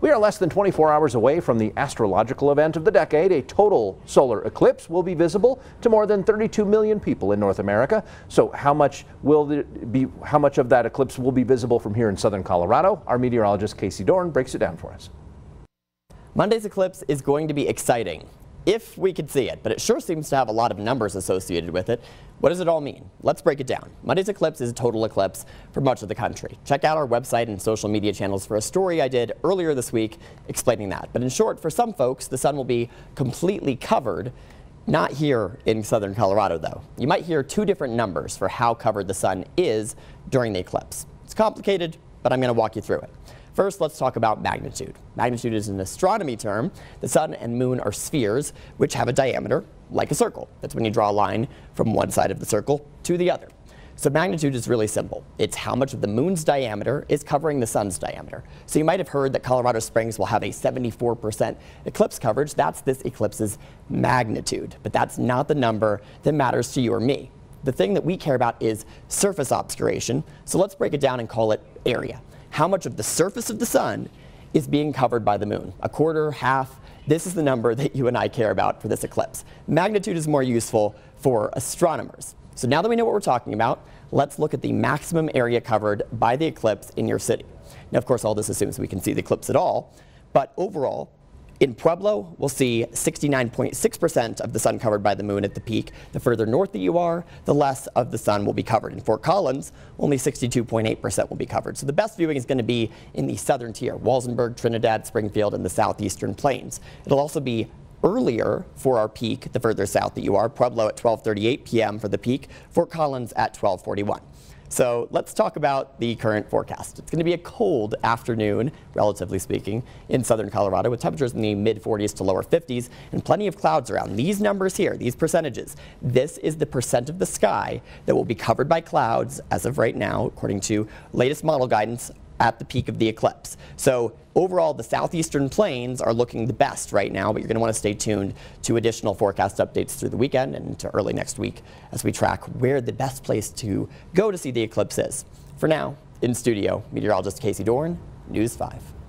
We are less than 24 hours away from the astrological event of the decade. A total solar eclipse will be visible to more than 32 million people in North America. So how much will be how much of that eclipse will be visible from here in southern Colorado? Our meteorologist Casey Dorn breaks it down for us. Monday's eclipse is going to be exciting if we could see it, but it sure seems to have a lot of numbers associated with it. What does it all mean? Let's break it down. Monday's eclipse is a total eclipse for much of the country. Check out our website and social media channels for a story I did earlier this week explaining that. But in short, for some folks, the sun will be completely covered. Not here in southern Colorado, though. You might hear two different numbers for how covered the sun is during the eclipse. It's complicated, but I'm going to walk you through it. First, let's talk about magnitude. Magnitude is an astronomy term. The sun and moon are spheres which have a diameter like a circle. That's when you draw a line from one side of the circle to the other. So magnitude is really simple. It's how much of the moon's diameter is covering the sun's diameter. So you might have heard that Colorado Springs will have a 74% eclipse coverage. That's this eclipse's magnitude. But that's not the number that matters to you or me. The thing that we care about is surface obscuration. So let's break it down and call it area how much of the surface of the sun is being covered by the moon. A quarter, half, this is the number that you and I care about for this eclipse. Magnitude is more useful for astronomers. So now that we know what we're talking about, let's look at the maximum area covered by the eclipse in your city. Now, of course, all this assumes we can see the eclipse at all, but overall, in Pueblo, we'll see 69.6% of the sun covered by the moon at the peak. The further north that you are, the less of the sun will be covered. In Fort Collins, only 62.8% will be covered. So the best viewing is going to be in the southern tier, Walsenburg, Trinidad, Springfield, and the southeastern plains. It'll also be earlier for our peak the further south that you are. Pueblo at 12:38 p.m. for the peak, Fort Collins at 12:41. So let's talk about the current forecast. It's going to be a cold afternoon, relatively speaking, in southern Colorado with temperatures in the mid 40s to lower 50s and plenty of clouds around. These numbers here, these percentages, this is the percent of the sky that will be covered by clouds as of right now, according to latest model guidance at the peak of the eclipse. So overall, the southeastern plains are looking the best right now, but you're going to want to stay tuned to additional forecast updates through the weekend and into early next week as we track where the best place to go to see the eclipse is. For now, in studio, meteorologist Casey Dorn, News 5.